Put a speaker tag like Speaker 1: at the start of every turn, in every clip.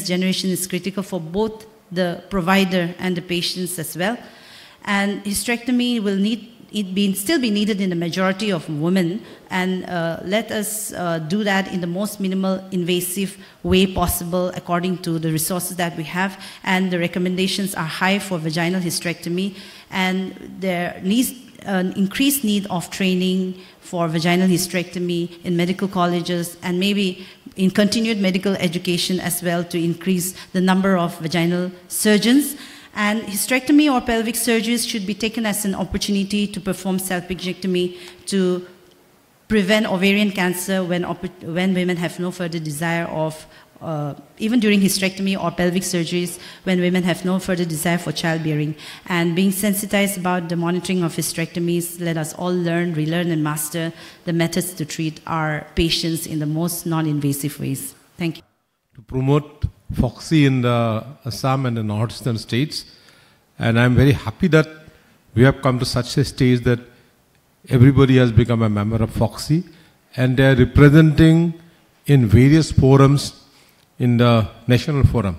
Speaker 1: awareness generation is critical for both the provider and the patients as well. And hysterectomy will need it be, still be needed in the majority of women, and uh, let us uh, do that in the most minimal invasive way possible according to the resources that we have. And the recommendations are high for vaginal hysterectomy, and there needs an increased need of training for vaginal hysterectomy in medical colleges and maybe in continued medical education as well to increase the number of vaginal surgeons. And hysterectomy or pelvic surgeries should be taken as an opportunity to perform salpingectomy to prevent ovarian cancer when, when women have no further desire of, uh, even during hysterectomy or pelvic surgeries, when women have no further desire for childbearing. And being sensitized about the monitoring of hysterectomies, let us all learn, relearn, and master the methods to treat our patients in the most non invasive ways. Thank you.
Speaker 2: To promote FOGSI in the Assam and the northeastern states. And I'm very happy that we have come to such a stage that everybody has become a member of FOGSI and they're representing in various forums in the national forum.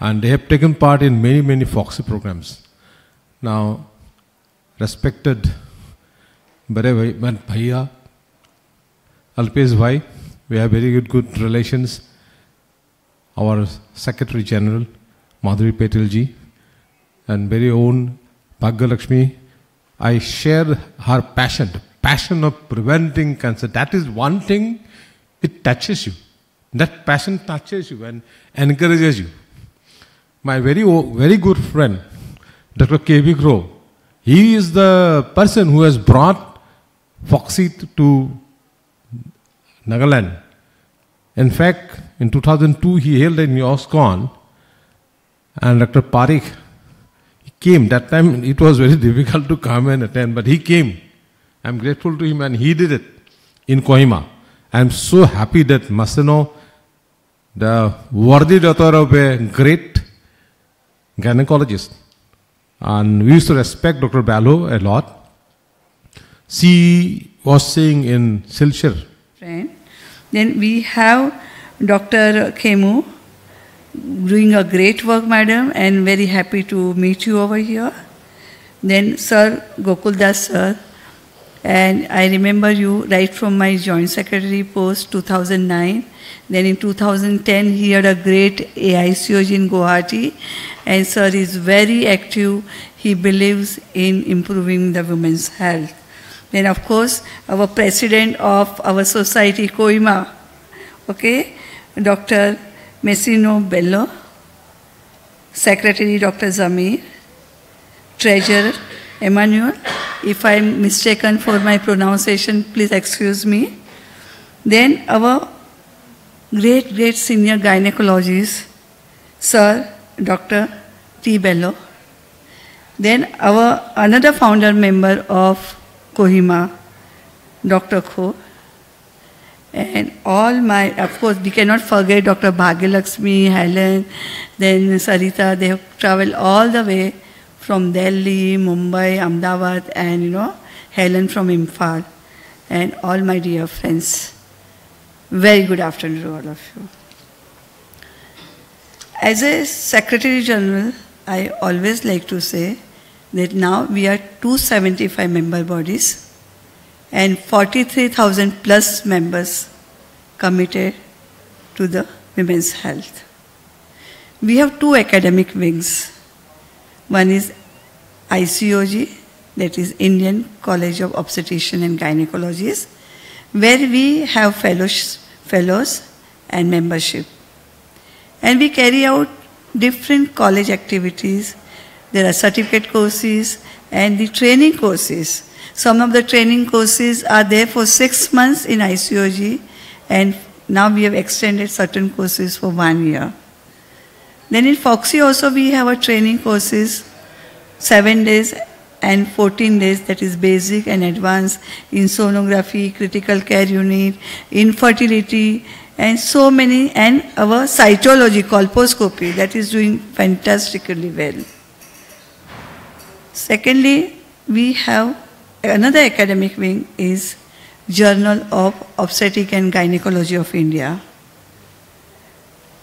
Speaker 2: And they have taken part in many, many FOGSI programs. Now, respected Bare Bhaiya, Alpesh Bhai, we have very good, good relations our Secretary General, Madhuri Patelji, and very own Bhagya I share her passion, passion of preventing cancer. That is one thing, it touches you. That passion touches you and encourages you. My very, very good friend, Dr. K.V. Groh, he is the person who has brought FOGSI to Nagaland. In fact, in 2002, he held a NEOSCON, and Dr. Parikh he came. That time it was very difficult to come and attend, but he came. I'm grateful to him, and he did it in Kohima. I'm so happy that Maseno, the worthy daughter of a great gynecologist, and we used to respect Dr. Balo a lot. She was saying in Silchar.
Speaker 3: Right. Then we have Dr. Kemu doing a great work, madam, and very happy to meet you over here. Then Sir Gokuldas sir, and I remember you right from my joint secretary post 2009. Then in 2010 he had a great AICOG in Guwahati, and sir is very active. He believes in improving the women's health. Then, of course, our president of our society, Kohima, okay, Dr. Messino Belho, Secretary Dr. Zamir, Treasurer Emmanuel. If I'm mistaken for my pronunciation, please excuse me. Then our great, great senior gynecologist, Sir Dr. T. Belho. Then our another founder member of Kohima, Dr. Kho, and all my, of course, we cannot forget Dr. Bhagyalakshmi, Helen, then Sarita, they have traveled all the way from Delhi, Mumbai, Ahmedabad, and you know, Helen from Imphal, and all my dear friends. Very good afternoon to all of you. As a Secretary General, I always like to say that now we are 275 member bodies and 43,000 plus members committed to the women's health. We have two academic wings. One is ICOG, that is Indian College of Obstetrician and Gynecologists, where we have fellows, fellows and membership. And we carry out different college activities there are certificate courses and the training courses. Some of the training courses are there for six months in ICOG and now we have extended certain courses for one year. Then in FOGSI also we have a training courses, seven days and 14 days that is basic and advanced in sonography, critical care unit, infertility and so many and our cytology, colposcopy that is doing fantastically well. Secondly, we have another academic wing is Journal of Obstetric and Gynecology of India.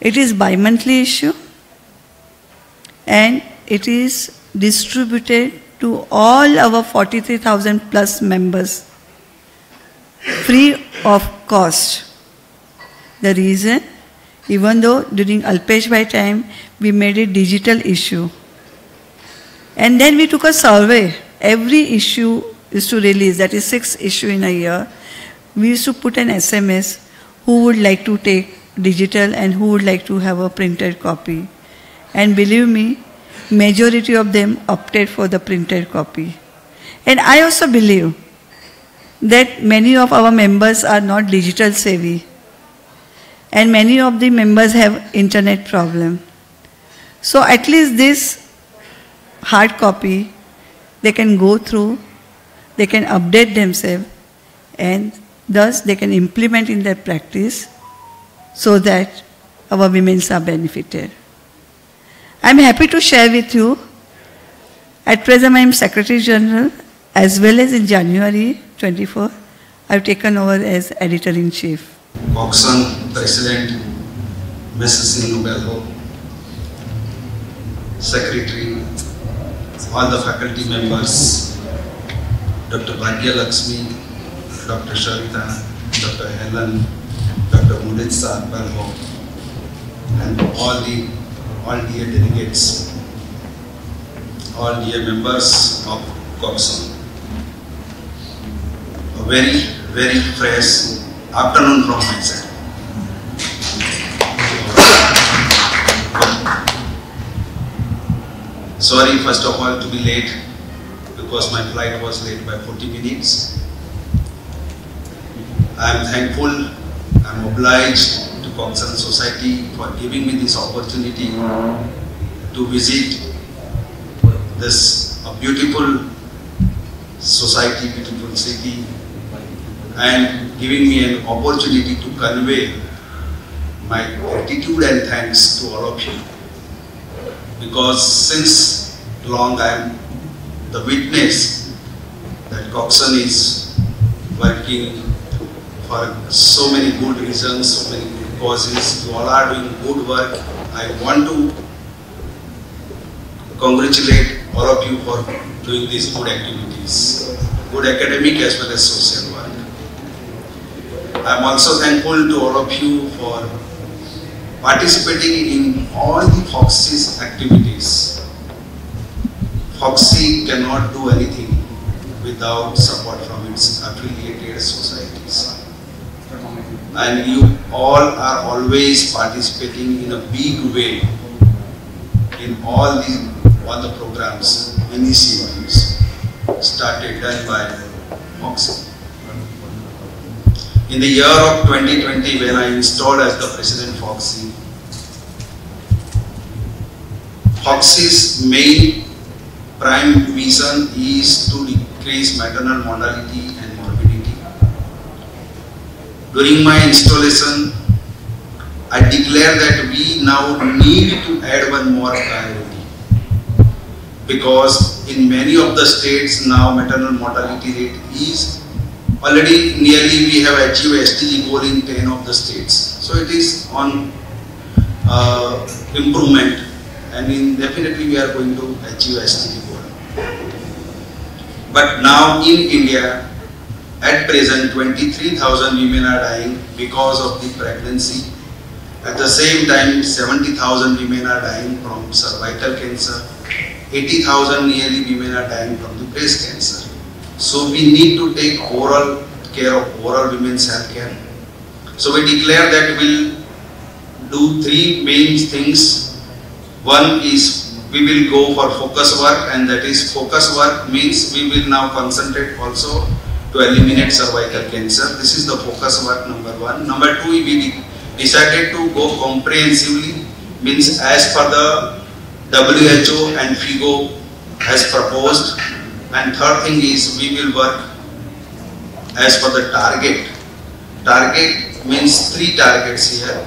Speaker 3: It is bi-monthly issue and it is distributed to all our 43,000 plus members free of cost. The reason, even though during Alpesh Bhai time we made a digital issue, and then we took a survey. Every issue is to release, that is six issue in a year. We used to put an SMS who would like to take digital and who would like to have a printed copy. And believe me, majority of them opted for the printed copy. And I also believe that many of our members are not digital savvy and many of the members have internet problem. So at least this hard copy they can go through, they can update themselves and thus they can implement in their practice so that our women are benefited. I'm happy to share with you, at present I am Secretary General as well as in January 24, I've taken over as Editor-in-Chief.
Speaker 4: Coxswain President, Mrs. Belho, Secretary, all the faculty members, Dr. Bhagya Lakshmi, Dr. Sharita, Dr. Helen, Dr. Mudit Sar Belho, and all the all dear delegates, all dear members of Coxswain. A very, very fresh afternoon from my side. Sorry, first of all, to be late because my flight was late by 40 minutes. I am thankful, I am obliged to Society for giving me this opportunity to visit this beautiful society, beautiful city, and giving me an opportunity to convey my gratitude and thanks to all of you. Because since long I am the witness that Coxswain is working for so many good reasons, so many causes. You all are doing good work. I want to congratulate all of you for doing these good activities, good academic as well as social work. I am also thankful to all of you for participating in all the FOGSI's activities. FOGSI cannot do anything without support from its affiliated societies. And you all are always participating in a big way in all the all the programs, initiatives started done by FOGSI. In the year of 2020, when I installed as the President FOGSI, FOGSI's main prime vision is to decrease maternal mortality. During my installation, I declare that we now need to add one more priority because in many of the states now maternal mortality rate is already nearly we have achieved SDG goal in 10 of the states. So it is on uh, improvement and in definitely we are going to achieve SDG goal. But now in India, at present 23,000 women are dying because of the pregnancy. At the same time 70,000 women are dying from cervical cancer. 80,000 nearly women are dying from the breast cancer. So we need to take oral care of oral women's health care. So we declare that we'll do three main things. One is we will go for focus work and that is focus work means we will now concentrate also to eliminate cervical cancer. This is the focus work number one. Number two, we decided to go comprehensively means as per the WHO and FIGO has proposed and third thing is we will work as per the target. Target means three targets here.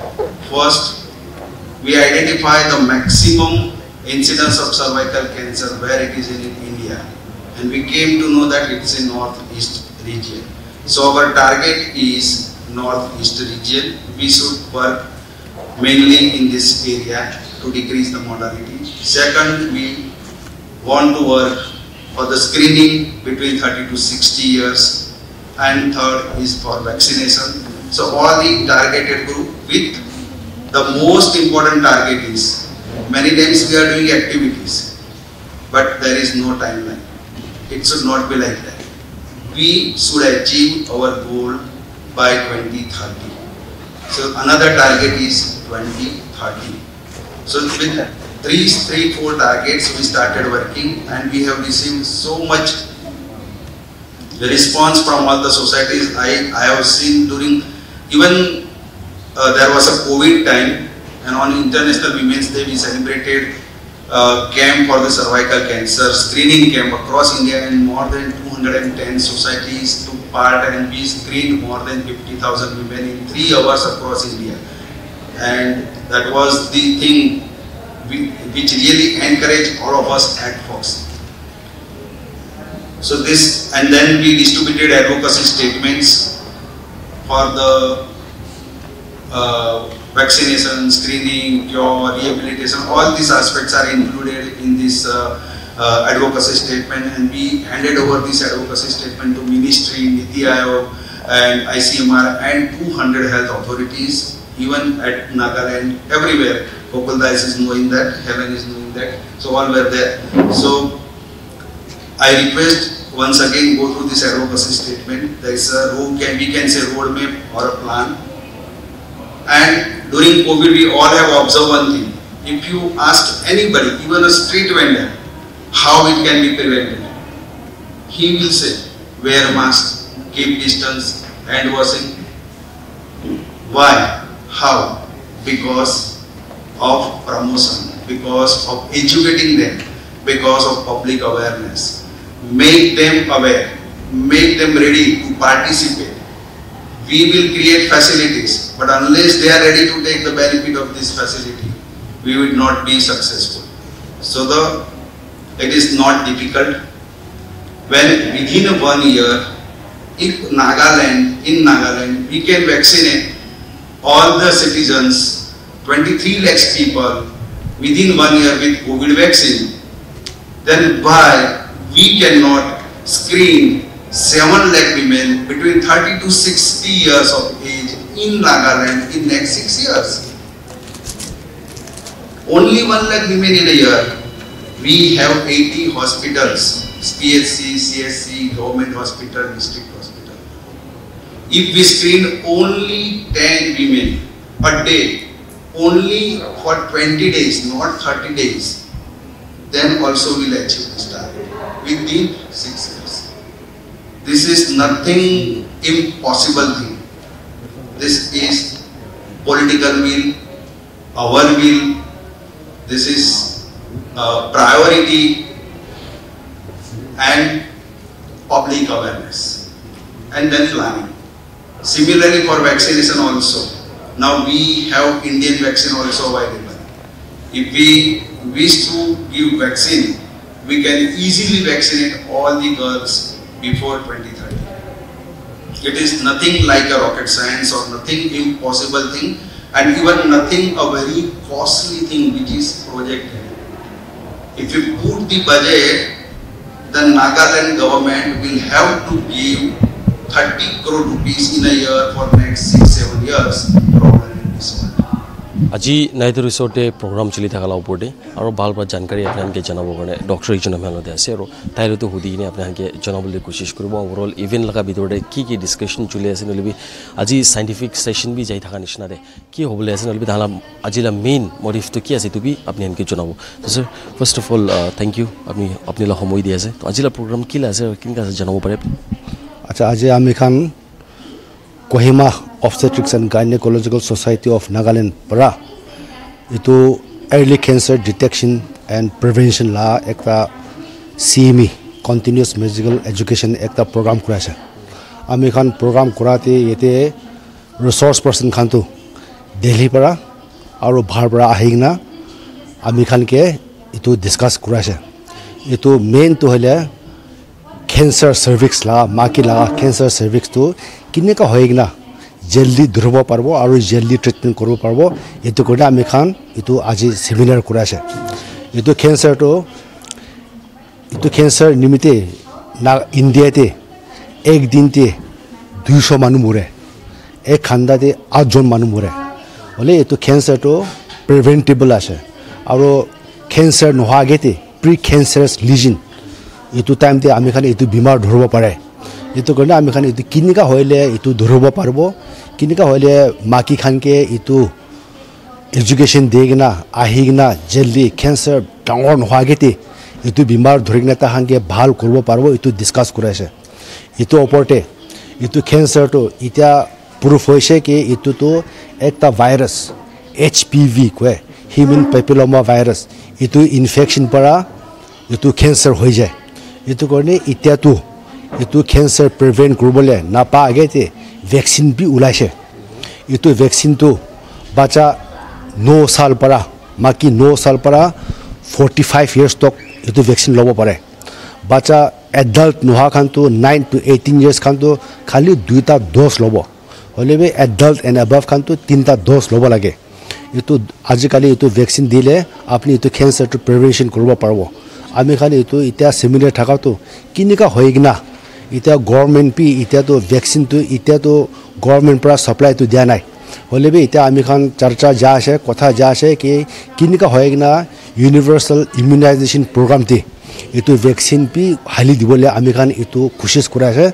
Speaker 4: First, we identify the maximum incidence of cervical cancer where it is in India. And we came to know that it is in northeast region. So our target is northeast region. We should work mainly in this area to decrease the mortality. Second, we want to work for the screening between 30 to 60 years. And third is for vaccination. So all the targeted group with the most important target is many times we are doing activities, but there is no timeline. It should not be like that. We should achieve our goal by 2030. So another target is 2030. So with three, three, four targets we started working and we have received so much response from all the societies. I, I have seen during even uh, there was a COVID time and on International Women's Day we celebrated uh, camp for the cervical cancer screening camp across India and more than 210 societies took part and we screened more than 50,000 women in three hours across India. And that was the thing which really encouraged all of us at Fox. So this, and then we distributed advocacy statements for the uh, vaccination, screening, cure, rehabilitation, all these aspects are included in this uh, uh, advocacy statement and we handed over this advocacy statement to Ministry, Niti Aayog and ICMR and 200 health authorities even at Nagaland, everywhere. Gokul is knowing that, Heaven is knowing that, so all were there. So I request once again go through this advocacy statement. There is a road, can, we can say roadmap or a plan. And during COVID we all have observed one thing. If you ask anybody, even a street vendor, how it can be prevented, he will say, wear mask, keep distance, hand washing. Why? How? Because of promotion, because of educating them, because of public awareness. Make them aware, make them ready to participate. We will create facilities, but unless they are ready to take the benefit of this facility, we will not be successful. So the it is not difficult. When within one year, in Nagaland, in Nagaland, we can vaccinate all the citizens, 23 lakhs people within one year with COVID vaccine, then why we cannot screen 7 lakh women between 30 to 60 years of age in Nagaland in next 6 years? Only 1 lakh women in a year. We have 80 hospitals, PHC, CSC, government hospital, district hospital. if we screen only 10 women per day, only for 20 days, not 30 days, then also we'll achieve this target within 6 years. This is nothing impossible thing. This is political will, our will, this is uh, priority and public awareness and then planning. Similarly for vaccination also. Now we have Indian vaccine also available. If we wish to give vaccine, we can easily vaccinate all the girls before 2030. It is nothing like a rocket science or nothing impossible thing and even nothing a very costly thing which is projected. If you put the budget, the Nagaland government will have to give 30 crore rupees in a year for next 6-7 years problem in this.
Speaker 5: আজি নাইটো ৰিচৰ্টে programme চলি থকাৰ ওপৰতে আৰু ভাল ভাল জানকাৰী আপোনালোকে জনাবৰ কাৰণে ডক্টৰ এজন আপোনালোকে আছে আৰু তাইৰতো সুধি কিনে আপোনালোকে জনাবলৈ কোচিছ কৰিব। অভাৰঅল ইভেণ্ট লগা ভিতৰতে কি কি ডিছকাশ্যন চলি আছে নহ'লে আজি চাইণ্টিফিক ছেশ্যন বি যাই থকা নিচিনাৰে কি হ'বলৈ আছে নহ'লে তাহালা আজিলা মেইন মটিভটো কি আছে বি আপুনি এনেকৈ জনাব। Sir first of all thank you আপুনি আপোনালোক সময় দি আছে। তো আজিলা প্ৰগ্ৰাম কি আছে কেনেকৈ আছে জনাব পাৰে
Speaker 6: আচ্ছা আজি আমি খান Kohima obstetrics and gynecological society of Nagaland পৰা এইটো early cancer detection and prevention লা একটা C M E continuous medical education একটা প্ৰগ্ৰাম কৰাইছে আমি খান প্ৰগ্ৰাম কৰাতে ইয়াতে ৰিচৰ্চ পাৰ্চন খানটো দিল্লীৰ পৰা আৰু ভাৰ পৰা আহি কিনা আমি খানকে এইটো ডিছকাছ কৰাইছে এইটো মেইনটো হ'লে কেঞ্চাৰ চাৰ্ভিক্স লগা মাকি লগা কেঞ্চাৰ চাৰ্ভিক্সটো কেনেকুৱা হৈ কিনা জলদি ধৰিব পাৰিব আৰু জলদি ট্ৰিটমেণ্ট কৰিব পাৰিব। এইটো কাৰণে আমি খান এইটো আজি ছেমিনাৰ কৰাইছে এইটো কেঞ্চাৰটো এইটো কেঞ্চাৰ নিমিত্তে না ইণ্ডিয়াতে একদিনতে দুইশ মানুহ মৰে। এক খান্দাতে আঠজন মানুহ মৰে। হ'লে এইটো কেঞ্চাৰটো প্ৰিভেণ্টেবল আছে। আৰু কেঞ্চাৰ নোহোৱা আগতে প্ৰি কেঞ্চাৰাছ লিজন এইটো টাইমতে আমি খান এইটো বেমাৰ ধৰিব পাৰে। এইটো কাৰণে আমি খান এইটো কেনেকুৱা হ'লে এইটো ধৰিব পাৰিব? কেনেকুৱা হ'লে মাকি খানকে এইটো এডুকেশ্যন দি কিনা আহি কিনা জল্দি কেঞ্চাৰ ডাঙৰ নোহোৱা আগতে এইটো বেমাৰ ধৰি কিনে তাহাঁকে ভাল কৰিব পাৰিব এইটো ডিছকাছ কৰাইছে। এইটো ওপৰতে এইটো কেঞ্চাৰটো এতিয়া প্ৰুফ হৈছে কি এইটোতো এটা ভাইৰাছ এইচ পি ভি কয় হিউমেন পেপিলমা ভাইৰাছ এইটো ইনফেকশ্যন পৰা এইটো কেঞ্চাৰ হৈ যায়। এইটো কাৰণে এতিয়াতো এইটো কেঞ্চাৰ প্ৰিভেণ্ট কৰিবলৈ নাপা আগতে ভেকচিন বি ওলাইছে এইটো ভেকচিনটো বাচ্চা ন চাল পৰা মাকি ন চাল পৰা ফৰ্টি ফাইভ ইয়াৰ্ছ তক এইটো ভেকচিন ল'ব পাৰে বাচ্চা এডাল্ট নোহোৱা খানটো নাইন টু এইটিন ইয়াৰ্ছ খানটো খালি দুইটা ড'জ ল'ব হ'লে বি এডাল্ট এণ্ড এবাভ খানটো তিনিটা ড'জ ল'ব লাগে এইটো আজিকালি এইটো ভেকচিন দিলে আপুনি এইটো কেঞ্চাৰটো প্ৰিভেনশ্যন কৰিব পাৰিব আমি খালি এইটো এতিয়া ছেমিনাৰ থকাটো কেনেকুৱা হৈ কিনা এতিয়া গভৰ্ণমেণ্ট পি এতিয়াতো ভেকচিনটো এতিয়াতো গভৰ্ণমেণ্ট পৰা ছাপ্লাইটো দিয়া নাই। হ'লে বি এতিয়া আমি খান চৰ্চা যা আছে কথা যা আছে কি কেনেকুৱা হয় কিনা ইউনিভাৰ্চেল ইমিউনাইজেশ্যন প্ৰগ্ৰাম দি এইটো ভেকচিন পি হালি দিবলৈ আমি খান এইটো কোচিছ কৰা আছে।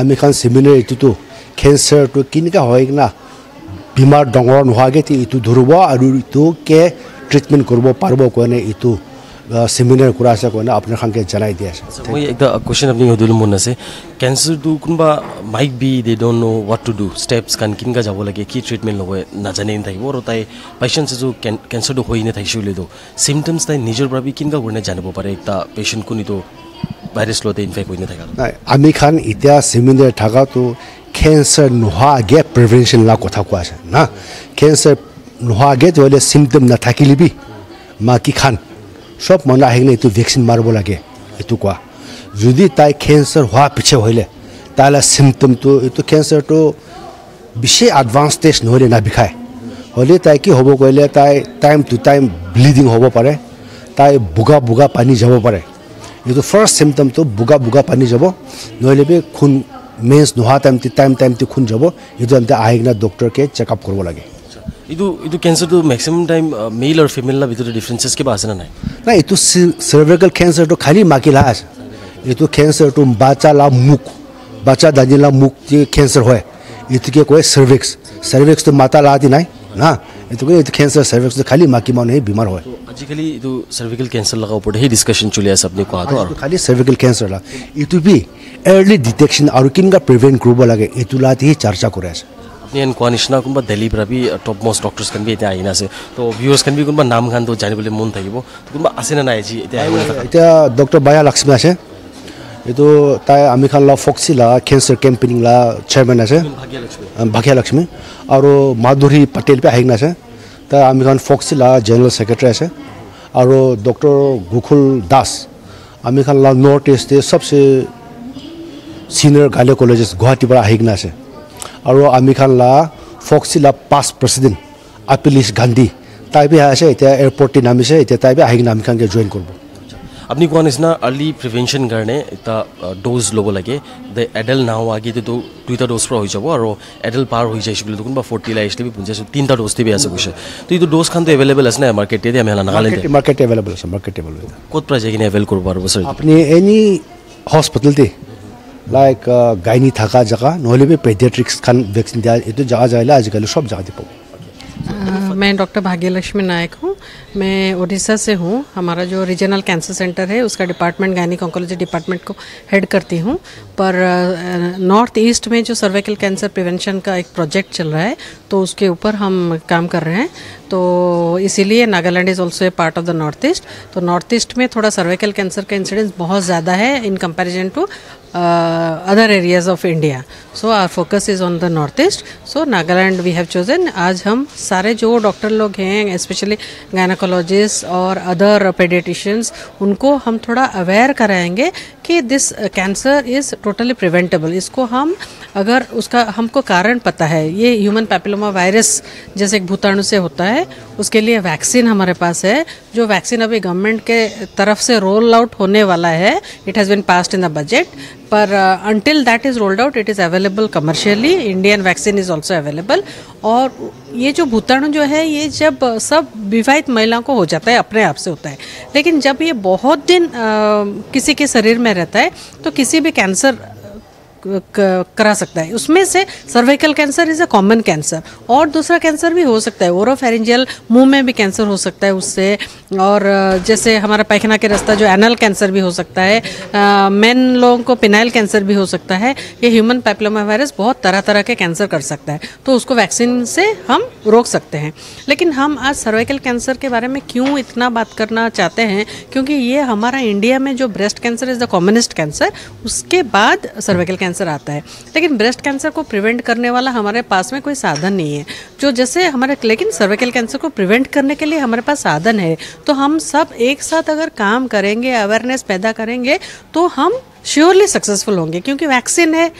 Speaker 6: আমি খান ছেমিনাৰ এইটোতো কেঞ্চাৰটো কেনেকুৱা হয় কিনা বেমাৰ ডাঙৰ নোহোৱাকৈ এইটো ধৰিব আৰু এইটোকে ট্ৰিটমেণ্ট কৰিব পাৰিব কাৰণে এইটো ছেমিনাৰ কৰা আছে কাৰণে আপোনাৰ খানকে জনাই দিয়া আছে
Speaker 5: মই একটা কুৱেশ্যন আপুনি সুধিবলৈ মন আছে কেঞ্চাৰটো কোনোবা maybe they don't know' what to do steps কাৰণ কেনেকৈ যাব লাগে কি ট্ৰিটমেণ্ট ল'ব নাজানে থাকিব আৰু তাই বাইচান্স এযোৰ কেঞ্চাৰটো হৈ নাথাকিছে বুলিতো চিমটমছ তাই নিজৰ পৰা বি কেনেকুৱা কৰি জানিব পাৰে এটা পেচেণ্ট কোনিটো ভাইৰাছ লওঁতে ইনফেক্ট হৈ নাথাকা
Speaker 6: আমি খান এতিয়া ছেমিনাৰ থকাটো কেঞ্চাৰ নোহোৱা আগে প্ৰিভেনশ্যন লা কথা কোৱা আছে না কেঞ্চাৰ নোহোৱা আগে হ'লে চিমটম নাথাকিলে বি মাকি খান চব মানুহ আহি কিনে এইটো ভেকচিন মাৰিব লাগে এইটো কোৱা। যদি তাই কেঞ্চাৰ হোৱা পিছে হ'লে তাইলে চিমটমটো এইটো কেঞ্চাৰটো বেছি এডভান্স ষ্টেজ নহ'লে নাবিষায় হ'লে তাই কি হ'ব কৰিলে তাই টাইম টু টাইম ব্লিডিং হ'ব পাৰে তাই বোগা বোগা পানী যাব পাৰে। এইটো ফাৰ্ষ্ট চিমটমটো বোগা বোগা পানী যাব নহ'লে বি খুন মেঞ্চ নোহোৱা টাইমতে টাইম টাইমতে খুন যাব এইটো আমি আহি কিনে ডক্টৰকে চেকআপ কৰিব লাগে।
Speaker 5: এইটো এইটো কেঞ্চাৰটো মেক্সিমাম টাইম মেইল আৰু ফিমেলৰ ভিতৰত ডিফাৰেঞ্চেছ কিবা আছেনে নাই
Speaker 6: নাই এইটো চাৰ্ভাইকেল কেঞ্চাৰটো খালি মাকিলা আছে এইটো কেঞ্চাৰটো বাচ্চা লা মুখ বাচ্চা দাঁজিলা মুখ যে কেঞ্চাৰ হয় এইটোকে কয় চাৰ্ভিক্স চাৰ্ভিক্সটো মাতা লাতি নাই না এইটোকে এইটো কেঞ্চাৰ চাৰ্ভিক্সটো খালি মাকি মানুহে বেমাৰ হয়
Speaker 5: আজিকালি এইটো চাৰ্ভিকেল কেঞ্চাৰ লগা ওপৰত সেই ডিছকাশ্যন চলি আছে আপুনি কোৱাটো আৰু
Speaker 6: এইটো খালি চাৰ্ভিকেল কেঞ্চাৰ লা এইটো বি আৰ্লি ডিটেকশ্যন আৰু কেনেকুৱা প্ৰিভেণ্ট কৰিব লাগে এইটো লাতিহে চৰ্চা কৰি আছে
Speaker 5: আপুনি এন কোৱা নিচিনা কোনোবা দিল্লীৰ পৰা বি টপ মষ্ট ডক্টৰ্ছ খান বি এতিয়া আহি আছে তো ভিউৱাৰ্ছ খান বি কোনোবা নাম খানটো জানিবলৈ মন থাকিব কোনোবা আছেনে নাই আজি এতিয়া
Speaker 6: এতিয়া ডক্টৰ বায়া লক্ষ্মী আছে এইটো তাই আমি খান লা ফক্সি লা কেঞ্চাৰ কেম্পেইনিং লা চেয়াৰমেন আছে ভাগ্য লক্ষ্মী আৰু মাধুৰী পাটেল পে আহি আছে তাই আমি খান ফক্সি লা জেনেৰেল ছেক্ৰেটাৰী আছে আৰু ডক্টৰ গোকুল দাস আমি খান লা নৰ্থ ইষ্টে চবচে চিনিয়ৰ গাইলে কলেজেছ গুৱাহাটীৰ পৰা আহি আছে আৰু আমি খান লা ফক্সি লা পাছ প্ৰেচিডেণ্ট আপিলিছ গান্ধী তাই বি আছে এতিয়া এয়াৰপৰ্টে নামিছে এতিয়া তাই বি আহি কিনে আমি খানকে জইন কৰিব
Speaker 5: আপুনি কোৱা নিচিনা আৰ্লি প্ৰিভেনশ্যন কাৰণে এটা ড'জ ল'ব লাগে দে এডাল্ট নাও আগেতো দুইটা ড'জ পৰা হৈ যাব আৰু এডাল্ট পাৰ হৈ যাইছে বুলি কোনোবা ফৰ্টি লাই আহিছিলে বুজিছোঁ তিনিটা ড'জ দিবি আছে কৈছে তো এইটো ড'জ খানটো এভেইলেবল আছে নাই মাৰ্কেট এতিয়া আমি নাগালেণ্ডে
Speaker 6: মাৰ্কেট এভেইলেবল আছে মাৰ্কেট এভেইলেবল
Speaker 5: ক'ত পৰা যাই কিনে এভেইল কৰিব পাৰিব ছাৰ
Speaker 6: আপুনি এনি হস্পিটেলতে লাইক গাইনি থকা জেগা নহ'লে বি পেডিয়াট্ৰিক্স খান ভেকচিন দিয়া এইটো জেগা যাইলে আজিকালি চব জেগাতে পাব
Speaker 7: अ, मैं डॉक्टर भाग्यलक्ष्मी नायक हूँ मैं उड़ीसा से हूँ हमारा जो रीजनल कैंसर सेंटर है उसका डिपार्टमेंट गायनिक ऑन्कोलॉजी डिपार्टमेंट को हेड करती हूँ पर नॉर्थ ईस्ट में जो सर्वाइकल कैंसर प्रिवेंशन का एक प्रोजेक्ट चल रहा है तो उसके ऊपर हम काम कर रहे हैं तो इसीलिए Nagaland is also a part of the north east तो नॉर्थ ईस्ट में थोड़ा सर्वाइकल कैंसर का इंसिडेंस बहुत ज़्यादा है in comparison to uh, other areas of India. So our focus is on the northeast. So Nagaland we have chosen. आज हम सारे जो डॉक्टर लोग हैं स्पेशली गायनाकोलॉजिस्ट और अदर पेडिटिशियंस उनको हम थोड़ा अवेयर कराएँगे कि this cancer is totally preventable इसको हम uh, अगर उसका हमको कारण पता है ये ह्यूमन पैपिलोमा वायरस जैसे एक भूताणु से होता है उसके लिए वैक्सीन हमारे पास है जो वैक्सीन अभी गवर्नमेंट के तरफ़ से रोल आउट होने वाला है it has been passed in the budget पर until that is rolled out it is available commercially Indian vaccine is also available और ये जो भूताणु जो है ये जब सब विवाहित महिलाओं को हो जाता है अपने आप से होता है लेकिन जब ये बहुत दिन आ, किसी के शरीर में रहता है तो किसी भी कैंसर करा सकता है। उसमें से cervical cancer is a common cancer और दूसरा कैंसर भी हो सकता है। ओरोफेरेंजियल मुँह में भी कैंसर हो सकता है उससे और जैसे हमारा पैखाना के रास्ता जो एनल कैंसर भी हो सकता है मेन लोगों को पिनाइल कैंसर भी हो सकता है। ये ह्यूमन पैप्लोमा वायरस बहुत तरह तरह के कैंसर कर सकता है। तो उसको वैक्सीन से हम रोक सकते हैं। लेकिन हम आज सर्वाइकल कैंसर के बारे में क्यों इतना बात करना चाहते हैं? क्योंकि ये हमारा इंडिया में जो breast cancer is the commonest cancer उसके बाद सर्वाइकल कैंसर कैंसर आता है। लेकिन ब्रेस्ट कैंसर को प्रिवेंट करने वाला हमारे पास में कोई साधन नहीं है। जो जैसे हमारे, लेकिन सर्वाइकल कैंसर को प्रिवेंट करने के लिए हमारे पास साधन है तो हम सब एक साथ अगर काम करेंगे अवेयरनेस पैदा करेंगे तो हम श्योरली सक्सेसफुल होंगे, क्योंकि वैक्सीन है।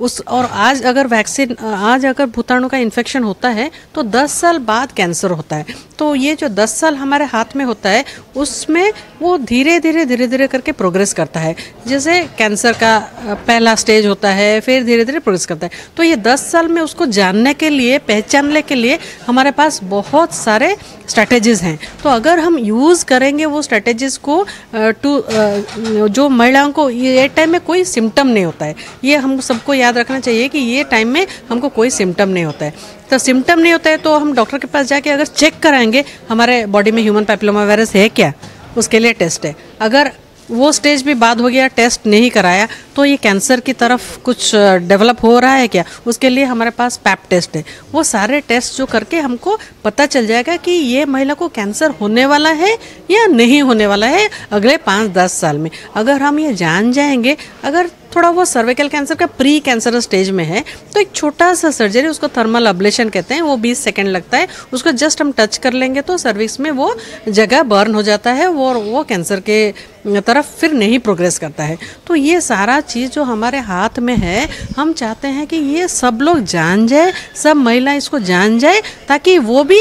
Speaker 7: उस और आज अगर वैक्सीन, आज अगर भूताणु का इन्फेक्शन होता है तो 10 साल बाद कैंसर होता है। तो ये जो 10 साल हमारे हाथ में होता है, उसमें वो धीरे धीरे धीरे धीरे करके प्रोग्रेस करता है। जैसे कैंसर का पहला स्टेज होता है, फिर धीरे धीरे प्रोग्रेस करता है। तो ये 10 साल में उसको जानने के लिए, पहचानने के लिए हमारे पास बहुत सारे स्ट्रैटेजीज़ हैं। तो अगर हम यूज़ करेंगे वो स्ट्रैटेजीज़ को टू जो महिलाओं को, ये टाइम में कोई सिम्टम नहीं होता है। ये हम सबको याद रखना चाहिए कि ये टाइम में हमको कोई सिम्टम नहीं होता है। तो सिम्टम नहीं होता है तो हम डॉक्टर के पास जाके अगर चेक कराएँगे, हमारे बॉडी में ह्यूमन पैपिलोमा वायरस है क्या? उसके लिए टेस्ट है। अगर वो स्टेज भी बाद हो गया टेस्ट नहीं कराया तो ये कैंसर की तरफ़ कुछ डेवलप हो रहा है क्या? उसके लिए हमारे पास पैप टेस्ट है। वो सारे टेस्ट जो करके हमको पता चल जाएगा कि ये महिला को कैंसर होने वाला है या नहीं होने वाला है अगले पाँच दस साल में। अगर हम ये जान जाएँगे, अगर थोड़ा वो सर्विकल कैंसर का प्री कैंसर स्टेज में है तो एक छोटा सा सर्जरी उसको थर्मल अब्लेशन कहते हैं, वो 20 सेकंड लगता है। उसको जस्ट हम टच कर लेंगे तो सर्विक्स में वो जगह बर्न हो जाता है, वो वो कैंसर के तरफ़ फिर नहीं प्रोग्रेस करता है। तो ये सारा चीज़ जो हमारे हाथ में है, हम चाहते हैं कि ये सब लोग जान जाए, सब महिला इसको जान जाए, ताकि वो भी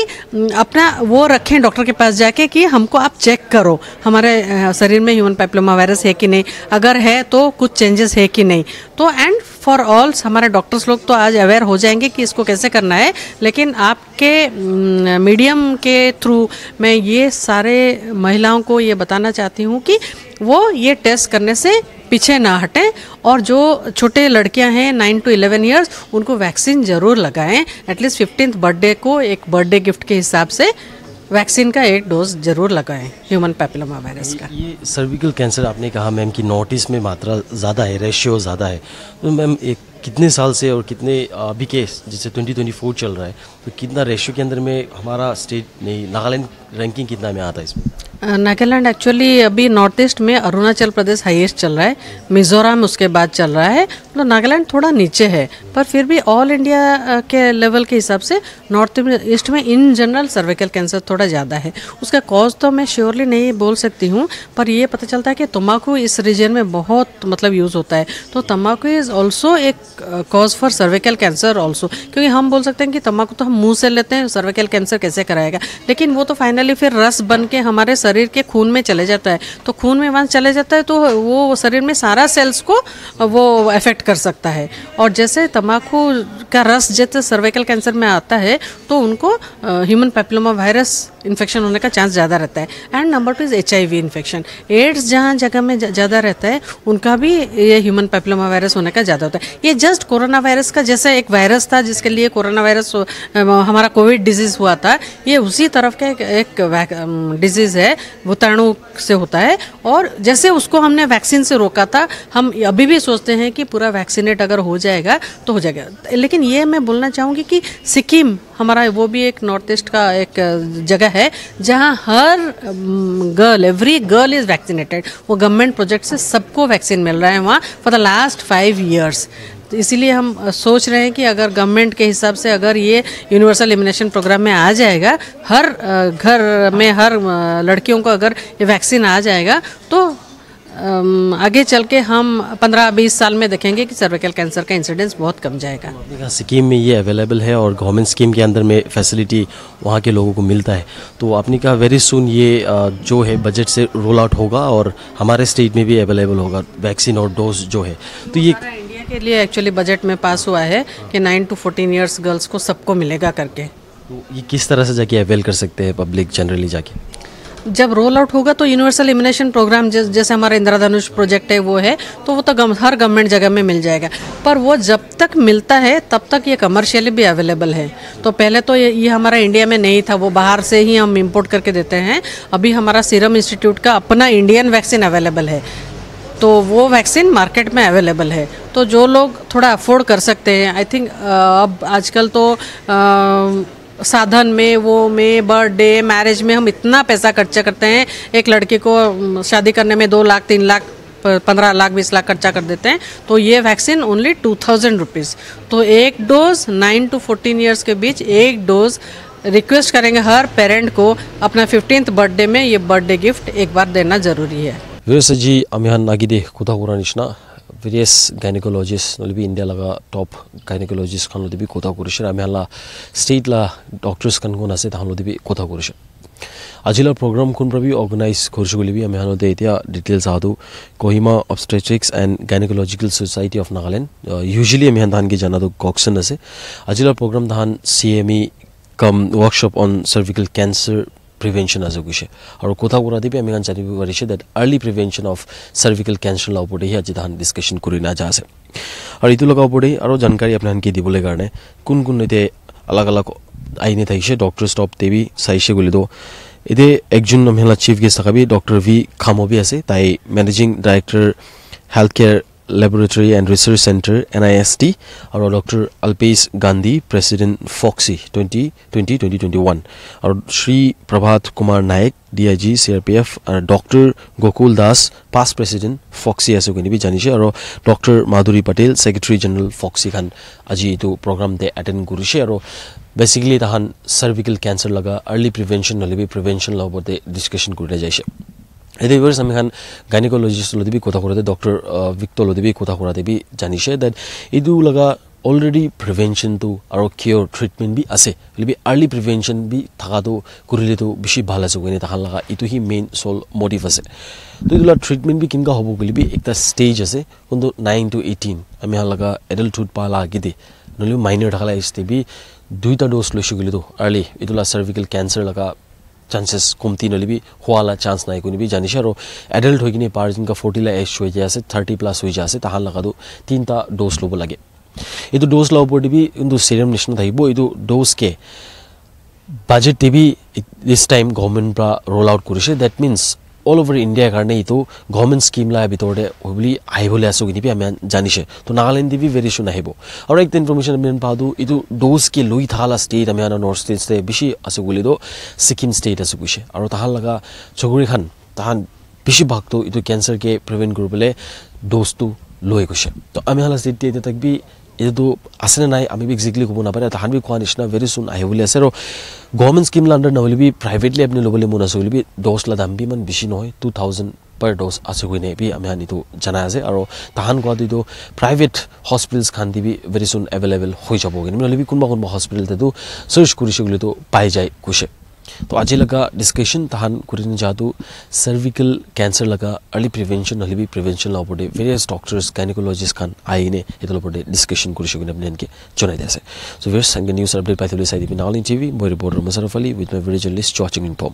Speaker 7: अपना वो रखें डॉक्टर के पास जाके कि हमको आप चेक करो, हमारे शरीर में ह्यूमन पैप्लोमा वायरस है कि नहीं। अगर है तो कुछ चेंजेस है कि नहीं? तो एंड फॉर ऑल हमारे डॉक्टर्स लोग तो आज अवेयर हो जाएँगे कि इसको कैसे करना है, लेकिन आपके मीडियम के थ्रू मैं ये सारे महिलाओं को ये बताना चाहती हूँ कि वो ये टेस्ट करने से पीछे ना हटें और जो छोटे लड़कियाँ हैं नाइन टू इलेवन ईयर्स उनको वैक्सीन ज़रूर लगाएँ एटलीस्ट फिफ्टींथ बर्थडे को एक बर्थडे गिफ्ट के हिसाब से वैक्सीन का एक डोज ज़रूर लगाएँ, ह्यूमन पैपिलोमा वायरस का।
Speaker 5: ये सर्विकल कैंसर आपने कहा, मैम, कि नॉर्थ ईस्ट में मात्रा ज़्यादा है, रेशियो ज़्यादा है। तो मैम, एक कितने साल से और कितने अभी के जैसे ट्वेंटी ट्वेंटी फोर चल रहा है तो कितना रेशियो के अंदर में हमारा स्टेट, नहीं, नागालैंड रैंकिंग कितना में आता है इसमें?
Speaker 7: नागालैंड एक्चुअली अभी नॉर्थ ईस्ट में अरुणाचल प्रदेश हाईएस्ट चल रहा है, मिजोरम उसके बाद चल रहा है तो नागालैंड थोड़ा नीचे है, पर फिर भी ऑल इंडिया के लेवल के हिसाब से नॉर्थ ईस्ट में इन जनरल सर्विकल कैंसर थोड़ा ज़्यादा है। उसका कॉज तो मैं श्योरली नहीं बोल सकती हूँ, पर ये पता चलता है कि तम्बाकू इस रीजन में बहुत मतलब यूज़ होता है। तो तम्बाकू इज़ ऑल्सो एक cause for cervical cancer also क्योंकि हम बोल सकते हैं कि तम्बाकू तो हम मुँह से लेते हैं सर्विकल कैंसर कैसे कराएगा? लेकिन वो तो फाइनली फिर रस बन के हमारे शरीर के खून में चले जाता है। तो खून में वहाँ चले जाता है तो वो शरीर में सारा सेल्स को वो अफेक्ट कर सकता है। और जैसे तम्बाकू का रस जैसे सर्वाइकल कैंसर में आता है तो उनको ह्यूमन पैप्लोमा वायरस इन्फेक्शन होने का चांस ज़्यादा रहता है। And number two is H I V infection AIDS जहाँ जगह में ज़्यादा रहता है उनका भी ये ह्यूमन पैप्लोमा वायरस होने का ज़्यादा होता है। ये जस्ट कोरोना वायरस का जैसे एक वायरस था जिसके लिए कोरोना वायरस हमारा कोविड डिज़ीज़ हुआ था ये उसी तरफ़ का एक, एक डिज़ीज़ है भूताणु से होता है। और जैसे उसको हमने वैक्सीन से रोका था, हम अभी भी सोचते हैं कि पूरा वैक्सीनेट अगर हो जाएगा तो हो जाएगा। लेकिन ये मैं बोलना चाहूँगी कि सिक्किम हमारा वो भी एक नॉर्थ ईस्ट का एक जगह है, जहाँ हर girl every girl is vaccinated वो गवर्नमेंट प्रोजेक्ट से सबको वैक्सीन मिल रहा है वहाँ for the last five years तो इसीलिए हम सोच रहे हैं कि अगर गवर्नमेंट के हिसाब से अगर ये यूनिवर्सल इम्यूनेशन प्रोग्राम में आ जाएगा हर घर में हर लड़कियों को अगर ये वैक्सीन आ जाएगा तो आगे चल के हम पंद्रह बीस साल में देखेंगे कि सर्विकल कैंसर का इंसिडेंस बहुत कम जाएगा।
Speaker 5: स्कीम में ये अवेलेबल है और गवर्नमेंट स्कीम के अंदर में फैसिलिटी वहाँ के लोगों को मिलता है। तो आपने कहा वेरी सुन ये जो है बजट से रोल आउट होगा और हमारे स्टेट में भी अवेलेबल होगा वैक्सीन और डोज जो है। तो ये
Speaker 7: के लिए एक्चुअली बजट में पास हुआ है कि nine to fourteen years girls को सबको मिलेगा करके।
Speaker 5: तो ये किस तरह से जाके अवेल कर सकते हैं पब्लिक जनरली जाके?
Speaker 7: जब रोल आउट होगा तो यूनिवर्सल इम्यूनेशन प्रोग्राम जैस, जैसे हमारा इंद्रधनुष प्रोजेक्ट है वो है तो वो तो गम, हर गवर्नमेंट जगह में मिल जाएगा। पर वो जब तक मिलता है तब तक ये कमर्शियली भी अवेलेबल है। तो पहले तो ये, ये हमारा इंडिया में नहीं था वो बाहर से ही हम इंपोर्ट करके देते हैं। अभी हमारा सीरम इंस्टीट्यूट का अपना इंडियन वैक्सीन अवेलेबल है। तो वो वैक्सीन मार्केट में अवेलेबल है। तो जो लोग थोड़ा अफोर्ड कर सकते हैं आई थिंक अब आजकल तो अ, साधन में वो में बर्थडे मैरिज में हम इतना पैसा खर्चा करते हैं एक लड़के को शादी करने में दो लाख तीन लाख पंद्रह लाख बीस लाख खर्चा कर देते हैं तो ये vaccine only two thousand rupees तो एक dose nine to fourteen years के बीच एक डोज रिक्वेस्ट करेंगे हर पेरेंट को अपना फिफ्टींथ बर्थडे में ये बर्थडे गिफ्ट एक बार देना ज़रूरी है।
Speaker 5: ভিৰেচাজী আমি হান আগিদে কোধা কৰাৰ নিচিনা ভিৰেচ গাইনিকলজিষ্ট নলবি ইণ্ডিয়া লগা টপ গাইনিকলজিষ্ট খান লিবি কোধা কৰিছে আমি হালা ষ্টেট লা ডক্টৰ্ছ খান কোন আছে তাহান লিবি কোধা কৰিছে আজিলা প্ৰগ্ৰাম কোন পাবি অৰ্গেনাইজ কৰিছো বুলিবি আমি হানতে এতিয়া details আহাতো Kohima obstetrics and gynaecological society of Nagaland usually আমি হেন তাহানকে জানাতো কক্চন আছে আজিলা প্ৰগ্ৰাম তাহান C M E cum workshop on cervical cancer prevention আছে কৈছে আৰু কথা কথাটি আমি জানিব পাৰিছোঁ that early prevention of cervical কেঞ্চাৰৰ ওপৰতেহে আজি তাহান ডিছকাশ্যন কৰি না যায় আছে আৰু এইটো লগা ওপৰতেই আৰু জানকাৰী আপোনালোকে দিবলৈ কাৰণে কোন কোন এতিয়া আলগ আলগ আইনে থাকিছে ডক্টৰ ষ্টপ টেবি চাইছে বুলিতো এতিয়া একজন মহিলা চিফ গেষ্ট থাকাবি ডক্টৰ ভি খামবি আছে তাই managing director health care laboratory and research centre N I S T আৰু doctor Alpesh Gandhi president FOGSI twenty twenty twenty twenty one আৰু Shri Prabhat Kumar Nayak D I G C R P F আৰু doctor Gokul Das past president FOGSI আছে বুলি জানিছে আৰু doctor Madhuri Patel secretary general FOGSI খান আজি এইটো প্ৰগ্ৰামতে attend কৰিছে আৰু বেচিকেলি তাহান চাৰ্ভিকেল কেঞ্চাৰ লগা আৰ্লি প্ৰিভেনশ্যন নহ'লে প্ৰিভেনশ্যন লগতে ডিছকাশ্যন কৰি যাইছে এতিয়া এইবাৰ আমি খান গাইনিকলজিষ্ট লদিবি কথা কৰাতে ডক্টৰ ভিক্টৰ লদিবি কথা কৰাতে বি জানিছে দেট এইটো লগা অলৰেডি প্ৰিভেনশ্যনটো আৰু কিয়ৰ ট্ৰিটমেণ্ট বি আছে বি আৰ্লি প্ৰিভেনশ্যন বি থকাটো কৰিলেতো বেছি ভাল আছে কিন্তু তাহাৰ লগা এইটো সি মেইন চল মটিভ আছে তো এইটো ট্ৰিটমেণ্ট বি কেনেকুৱা হ'ব বুলি বি এটা ষ্টেজ আছে কিন্তু নাইন টু এইটিন আমি লগা এডাল্টহুড পালা আগেদি নহ'লে মাইনৰ থকা লাগিছে বি দুইটা ড'জ লৈছোঁ বুলিতো আৰ্লি এইটো চাৰ্ভিকেল কেঞ্চাৰ লগা চান্সেছ কমতি নলিবি হোৱালা চান্স নাই কোনিবি জানিছে আৰু এডাল্ট হৈ কিনে পাৰ যেনেকুৱা ফৰ্টিলা এজ হৈ যায় আছে থাৰ্টি প্লাছ হৈ যায় আছে তাহাৰ লগাটো তিনিটা ড'জ ল'ব লাগে এইটো ড'জ ল'ব পৰি কিন্তু চিৰাম নিচিনা থাকিব এইটো ড'জকে budget TV this time government পৰা ৰোল আউট কৰিছে ডেট মিনছ অল অভাৰ ইণ্ডিয়াৰ কাৰণে এইটো গভৰ্ণমেণ্ট স্কিম লাৰ ভিতৰতে বুলি আহিবলৈ আছোঁ কিনিবি আমি জানিছে তো নাগালেণ্ড টিভি ভেৰি আহিব আৰু একটা ইনফৰ্মেশ্যন আমি পাওঁ এইটো ড'জকে লৈ থালা ষ্টেট আমি নৰ্থ ষ্টেটে বেছি আছে বুলিতো ছিকিম ষ্টেট আছে কৈছে আৰু তাহাৰ লগা চকুৰীখান তাহান বেছিভাগটো এইটো কেঞ্চাৰকে প্ৰিভেণ্ট কৰিবলৈ ড'জটো লৈ গৈছে তো আমি হালা ষ্টেট এতিয়া তাকবি এইটো আছেনে নাই আমি বি একজেক্টলি ক'ব নাপাৰে তাহান বি কোৱা নিচিনা ভেৰি চুন আহি বুলি আছে। আৰু গভৰ্ণমেণ্ট স্কিম আণ্ডাৰ নহ'লে বি প্ৰাইভেটলি আপুনি ল'বলৈ মন আছে বুলি বি লা দাম বি ইমান বেছি নহয় টু থাউজেণ্ড পাৰ ড'জ আছে গৈ নে বি আমি এইটো জনাই আছে। আৰু তাহান কোৱাটো এইটো প্ৰাইভেট হস্পিটেলছ খান দি বি ভেৰি চুন এভেইলেবল হৈ যাব কিন্তু নহ'লে বি কোনোবা কোনোবা হস্পিটেলতেতো চাৰ্চ কৰিছে বুলিতো পাই যায় কৈছে। तो आज लगा डिस्कशन तहान कुरिन जादु सर्विकल कैंसर लगा अर्ली प्रिवेंशन अर्ली भी प्रिवेंशन लापड़े वेरियस डॉक्टर्स गायनिकोलॉजिस्ट खान आईने ये तो लापड़े डिस्कशन कुरिश को नबने इनके चुनाई दिया से। सो वेरियस संगे न्यूज़ अपडेट पाई थी लेसाइडी पे नाली टीवी, मोरी बोर्डर मसरफ अली विद माय वेरी जर्नलिस्ट चौचिंग इन पॉम